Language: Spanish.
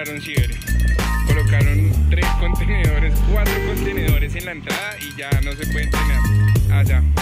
pararon chévere. Colocaron tres contenedores, cuatro contenedores en la entrada y ya no se pueden tener allá.